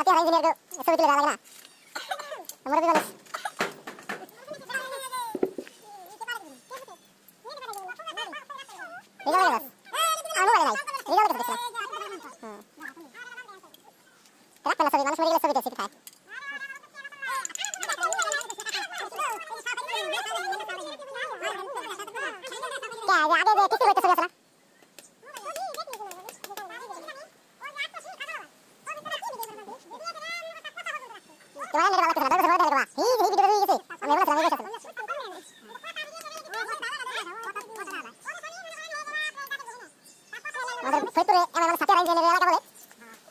ಸತ್ಯ ಅರೇಂಜ್ ನೀರು ಹೆಸರು ಬಿಟ್ಟಿಲ್ಲ ಅವಾಗಿನ ನಮ್ಮದು ಬಿಡಲ್ಲ ಆಗ ಆಗ ಕಿಸಿ ಹೋಯ್ತು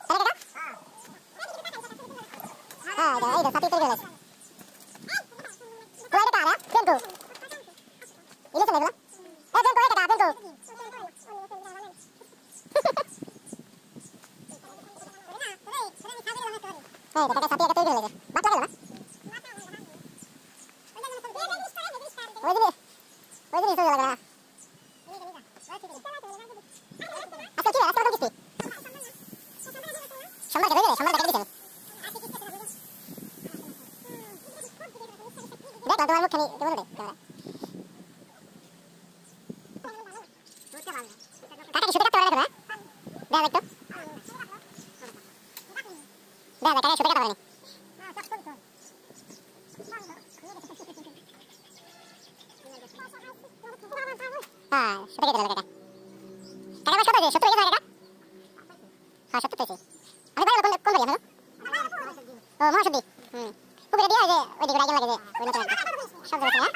Sana kita? Ah, ada ada satu itu guys. Keluar kita Dek, tuan mukanya itu dulu deh. Kakak di sudah kata orang itu, dah betul. Dah, dah kakak sudah kata orang ini. Ah, sudah kita dulu kakak. Kakak mas siapa sih? Satu lagi kakak? Ah, satu tuh sih. Ada banyak Aku beri dia aja, wedi kurangin lagi deh. Wedi kurangin. Siapa sih ya?